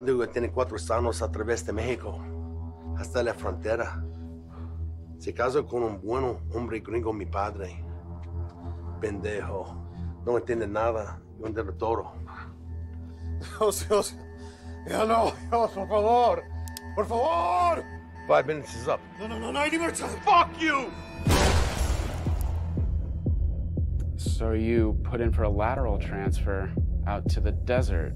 Digo, tiene cuatro años a través de México, hasta la frontera. Se casó con un buen hombre gringo, mi padre. Pendejo. No entiende nada. Yo entiendo todo. Dios, Dios. Ya no, Dios, por favor. Por favor. Five minutes is up. No, no, no, no, need more time. Fuck you! So you put in for a lateral transfer out to the desert.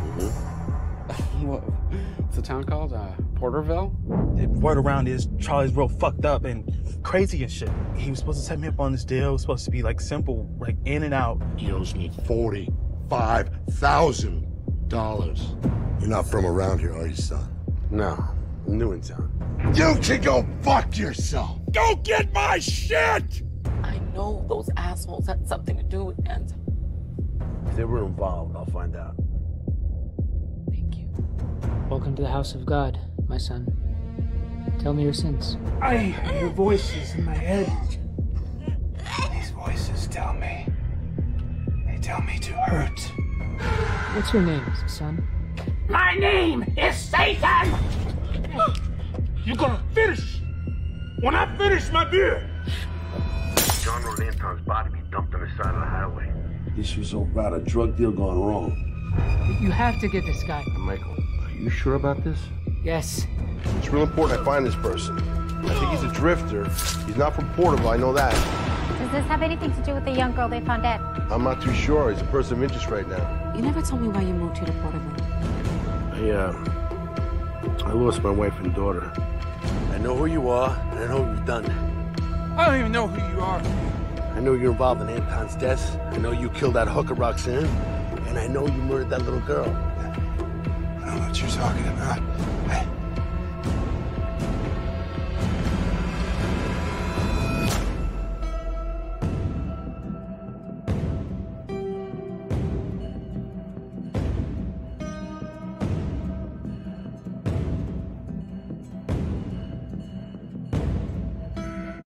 what, what's the town called? Uh, Porterville? The word around is Charlie's real fucked up and crazy and shit. He was supposed to set me up on this deal. It was supposed to be like simple, like in and out. You owes me forty-five thousand dollars. You're not from around here, are you, son? No, I'm new in town. You can go fuck yourself. Go get my shit! I know those assholes had something to do with Anton. If they were involved, I'll find out. Thank you. Welcome to the house of God, my son. Tell me your sins. I hear voices in my head. These voices tell me. They tell me to hurt. What's your name, son? My name is Satan! You're gonna finish when I finish my beer! John Rolanton's body be dumped on the side of the highway. Issues about a drug deal gone wrong. You have to get this guy. Michael, are you sure about this? Yes. It's real important I find this person. I think he's a drifter. He's not from Porterville, I know that. Does this have anything to do with the young girl they found dead? I'm not too sure. He's a person of interest right now. You never told me why you moved here to Porterville. I, uh, I lost my wife and daughter. I know who you are, and I know what you've done. I don't even know who you are. I know you're involved in Anton's death. I know you killed that hooker Roxanne, and I know you murdered that little girl. Talking about.